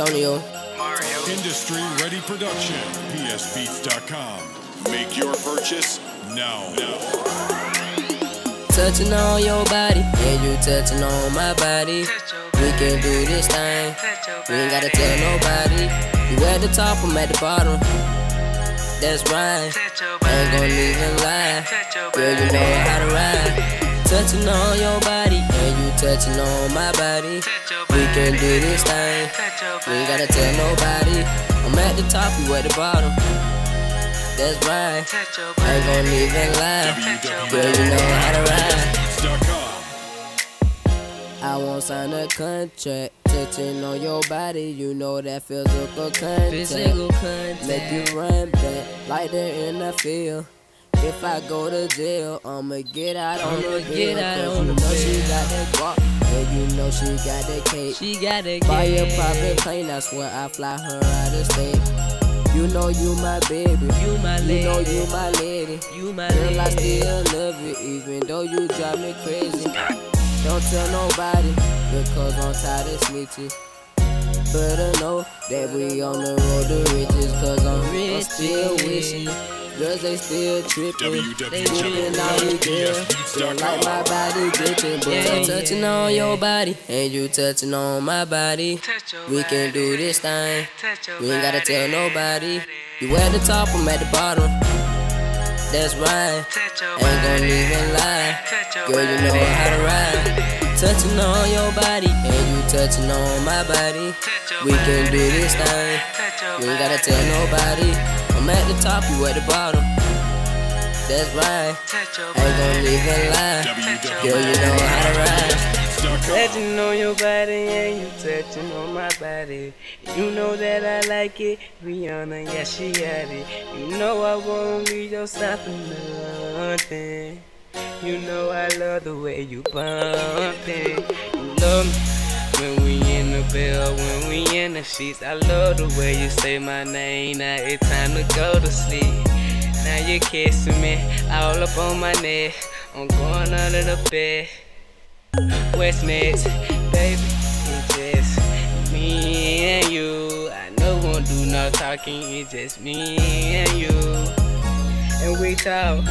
Antonio. Industry Ready Production, psbeats.com. Make your purchase now. now. Touching on your body, yeah, you touching on my body. We can do this thing. We ain't gotta tell nobody. You at the top, I'm at the bottom. That's right. Ain't gonna even lie. Girl, you know how to ride. Touching on your body, you touching on my body. We can do this thing. We ain't gotta tell nobody. I'm at the top, you at the bottom. That's right. Ain't gonna even lie. Girl, you know how to ride. I won't sign a contract. Touching on your body, you know that physical contact. Physical contact. Make you run back like they're in the field. If I go to jail, I'ma get out on the get out Cause on you the know she got that guap, and you know she got that cake. She got a Buy a private plane, that's where I fly her out of state. You know you my baby, You my lady. you know lady. you my lady. You my Girl, I still love you, even though you drive me crazy. Don't tell nobody, because I'm tired of snitching. Better know that we on the road to riches, cause I'm, I'm still wishing. Girls, they still tripping. They tripping on you, girl. Feel like my body gripping, but Yeah, I'm touching yeah. on your body, and you touching on my body. We can do this thing. We ain't gotta tell nobody. You at the top, I'm at the bottom. That's right. Ain't gonna even lie. Girl, you know how to ride. Touching on your body, and you touching on my body. We can do this thing. We ain't gotta tell nobody. I'm at the top, you at the bottom. That's right. Ain't gonna even lie. Girl, you know how to ride. Touching on your body and you touching on my body. You know that I like it. Rihanna, yeah, she got it. You know I won't leave your side for nothing. You know I love the way you bumpin'. You love me when we in the bed, when we in the sheets. I love the way you say my name. Now it's time to go to sleep. Now you're kissing me all up on my neck. I'm going under the bed. What's next, baby? It's just me and you. I know won't do no talking. It's just me and you, and we talk,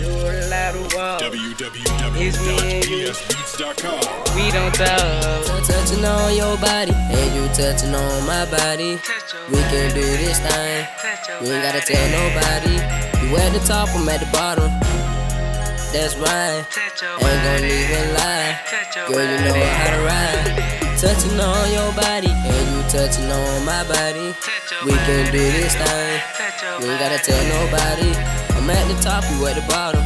do a lot of walk. www.psbeats.com. We don't talk. Touching on your body, and you touching on my body. We can do this thing. We ain't gotta tell nobody. You at the top, I'm at the bottom. That's right. Ain't gonna even lie. Girl, you know how to ride. Touching on your body, and you touching on my body. We can do this thing. We ain't gotta tell nobody. I'm at the top, you at the bottom.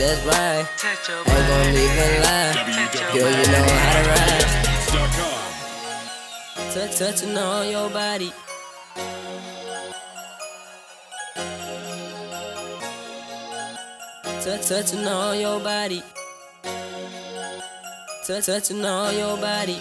That's right. Ain't gonna even lie. Girl, you know how to ride. Touch, touching on your body. Touch, touching on your body. Touch, touching on your body.